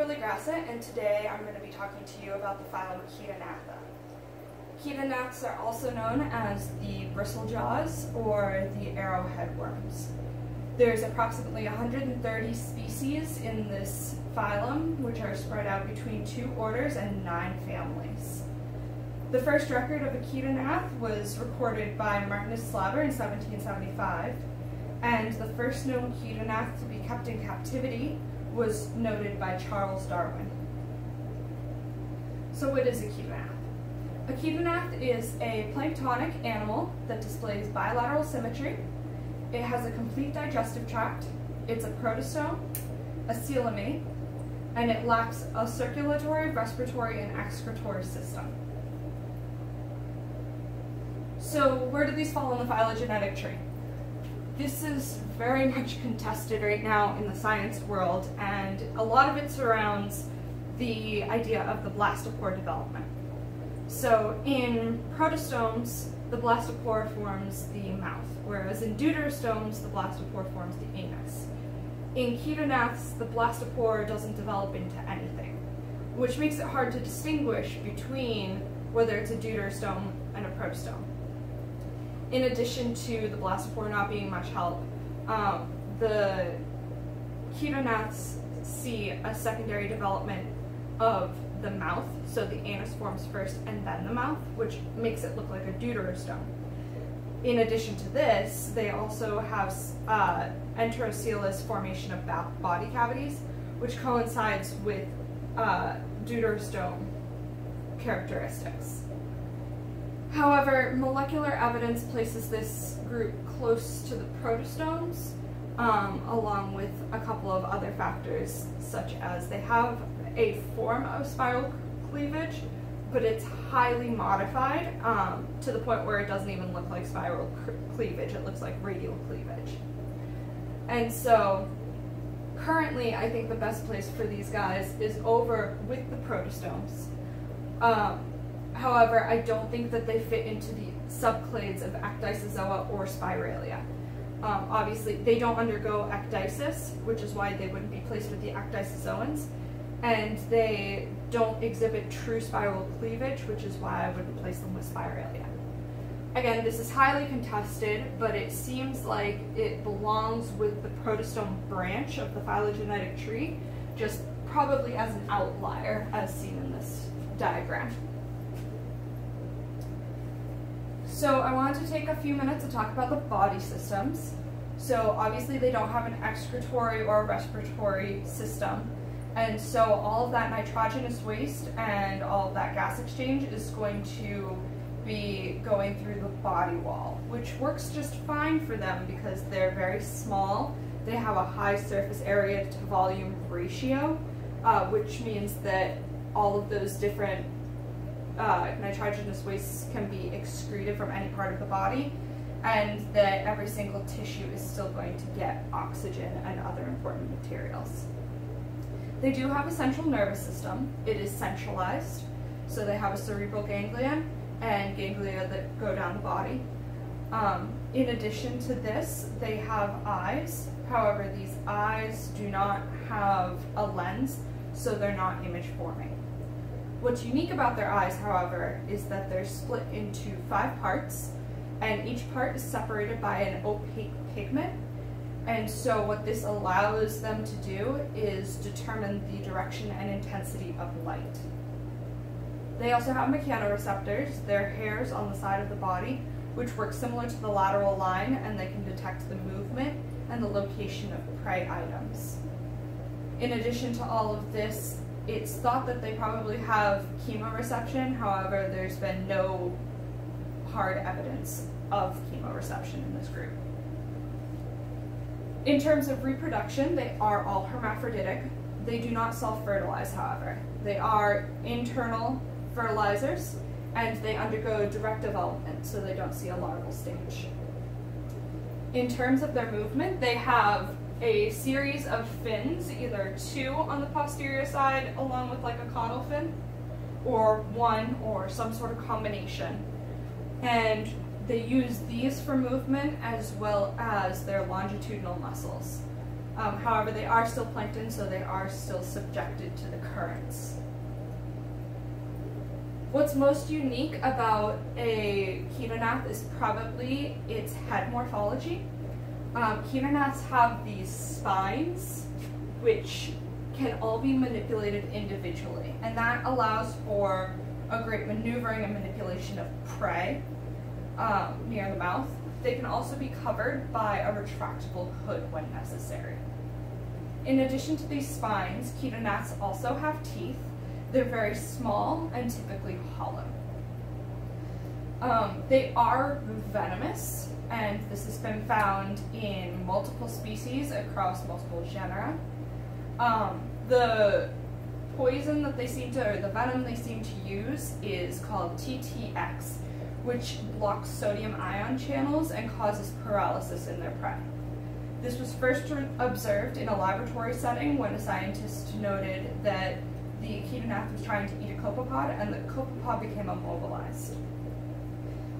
Kimberly Grassett, and today I'm going to be talking to you about the phylum Chaetognatha. Chaetognaths are also known as the bristlejaws or the arrowhead worms. There's approximately 130 species in this phylum, which are spread out between two orders and nine families. The first record of a chaetognath was recorded by Martinus Slabber in 1775, and the first known chaetognath to be kept in captivity was noted by Charles Darwin. So what is a chaetognath? A chaetognath is a planktonic animal that displays bilateral symmetry. It has a complete digestive tract. It's a protostome, a coelomate, and it lacks a circulatory, respiratory, and excretory system. So where do these fall in the phylogenetic tree? This is very much contested right now in the science world, and a lot of it surrounds the idea of the blastopore development. So in protostomes, the blastopore forms the mouth, whereas in deuterostomes, the blastopore forms the anus. In chaetognaths, the blastopore doesn't develop into anything, which makes it hard to distinguish between whether it's a deuterostome and a protostome. In addition to the blastopore not being much help, um, the chaetognaths see a secondary development of the mouth, so the anus forms first and then the mouth, which makes it look like a deuterostome. In addition to this, they also have uh, enterocoelous formation of body cavities, which coincides with uh, deuterostome characteristics. However, molecular evidence places this group close to the protostomes, um, along with a couple of other factors, such as they have a form of spiral cleavage, but it's highly modified um, to the point where it doesn't even look like spiral cleavage, it looks like radial cleavage. And so currently I think the best place for these guys is over with the protostomes. Um, however, I don't think that they fit into the subclades of Ecdysozoa or Spiralia. Um, obviously, they don't undergo ecdysis, which is why they wouldn't be placed with the ecdysozoans, and they don't exhibit true spiral cleavage, which is why I wouldn't place them with Spiralia. Again, this is highly contested, but it seems like it belongs with the protostome branch of the phylogenetic tree, just probably as an outlier as seen in this diagram. So I wanted to take a few minutes to talk about the body systems. So obviously they don't have an excretory or respiratory system. And so all of that nitrogenous waste and all of that gas exchange is going to be going through the body wall, which works just fine for them because they're very small. They have a high surface area to volume ratio, uh, which means that all of those different uh, nitrogenous wastes can be excreted from any part of the body and that every single tissue is still going to get oxygen and other important materials. They do have a central nervous system. It is centralized, so they have a cerebral ganglion and ganglia that go down the body. Um, in addition to this, they have eyes. However, these eyes do not have a lens, so they're not image forming. What's unique about their eyes, however, is that they're split into five parts, and each part is separated by an opaque pigment. And so what this allows them to do is determine the direction and intensity of light. They also have mechanoreceptors, they're hairs on the side of the body, which work similar to the lateral line and they can detect the movement and the location of prey items. In addition to all of this, it's thought that they probably have chemoreception, however, there's been no hard evidence of chemoreception in this group. In terms of reproduction, they are all hermaphroditic. They do not self-fertilize, however. They are internal fertilizers, and they undergo direct development, so they don't see a larval stage. In terms of their movement, they have a series of fins, either two on the posterior side along with like a caudal fin, or one or some sort of combination. And they use these for movement as well as their longitudinal muscles. Um, however, they are still plankton, so they are still subjected to the currents. What's most unique about a chaetognath is probably its head morphology. Um, chaetognaths have these spines, which can all be manipulated individually, and that allows for a great maneuvering and manipulation of prey um, near the mouth. They can also be covered by a retractable hood when necessary. In addition to these spines, chaetognaths also have teeth. They're very small and typically hollow. Um, they are venomous, and this has been found in multiple species across multiple genera. Um, the poison that they seem to, or the venom they seem to use is called TTX, which blocks sodium ion channels and causes paralysis in their prey. This was first observed in a laboratory setting when a scientist noted that the chaetognath was trying to eat a copepod and the copepod became immobilized.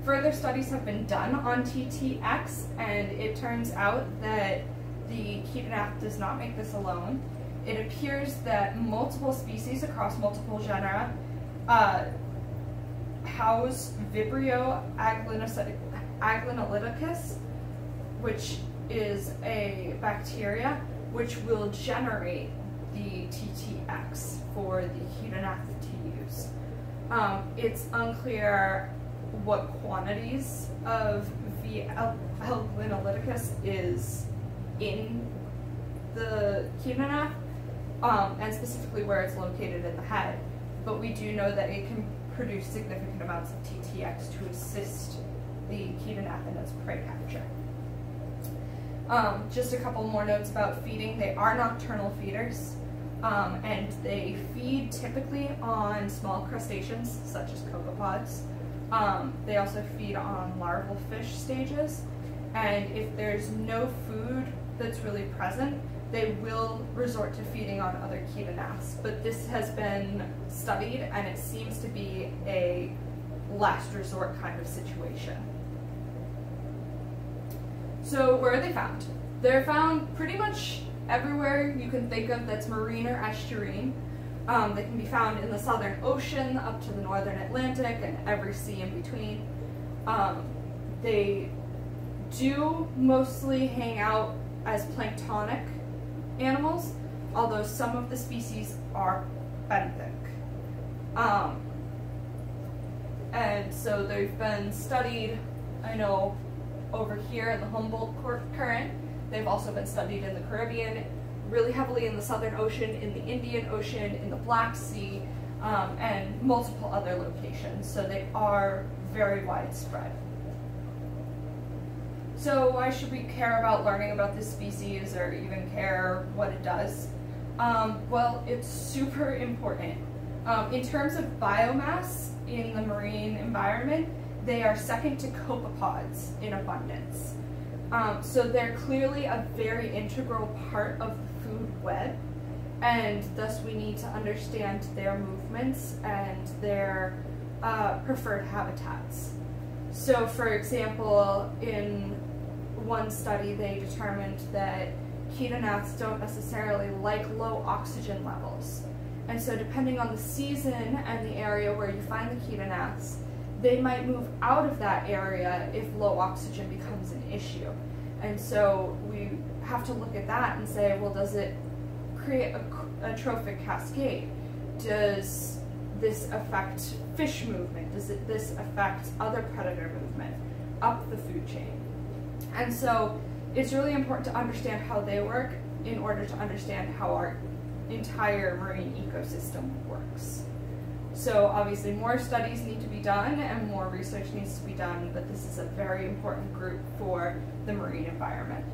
Further studies have been done on TTX and it turns out that the chaetognath does not make this alone. It appears that multiple species across multiple genera uh, house Vibrio alginolyticus, which is a bacteria which will generate the TTX for the chaetognath to use. Um, it's unclear what quantities of V. alginolyticus is in the chaetognath, um, and specifically where it's located in the head, but we do know that it can produce significant amounts of TTX to assist the chaetognath in its prey capture. Um, just a couple more notes about feeding. They are nocturnal feeders, um, and they feed typically on small crustaceans, such as copepods. Um, they also feed on larval fish stages, and if there's no food that's really present, they will resort to feeding on other chaetognaths. But this has been studied, and it seems to be a last resort kind of situation. So where are they found? They're found pretty much everywhere you can think of that's marine or estuarine. Um, they can be found in the Southern Ocean up to the Northern Atlantic and every sea in between. Um, they do mostly hang out as planktonic animals, although some of the species are benthic. Um, and so they've been studied, I know, over here in the Humboldt Current. They've also been studied in the Caribbean, really heavily in the Southern Ocean, in the Indian Ocean, in the Black Sea, um, and multiple other locations. So they are very widespread. So why should we care about learning about this species or even care what it does? Um, well, it's super important. Um, in terms of biomass in the marine environment, they are second to copepods in abundance. Um, so they're clearly a very integral part of the food web, and thus we need to understand their movements and their uh, preferred habitats. So for example, in one study they determined that chaetognaths don't necessarily like low oxygen levels. And so depending on the season and the area where you find the chaetognaths, they might move out of that area if low oxygen becomes an issue. And so we have to look at that and say, well, does it create a, a trophic cascade? Does this affect fish movement? Does it, this affect other predator movement up the food chain? And so it's really important to understand how they work in order to understand how our entire marine ecosystem works. So obviously more studies need to be done and more research needs to be done, but this is a very important group for the marine environment.